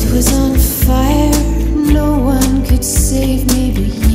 world was on fire, no one could save me but you.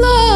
Love.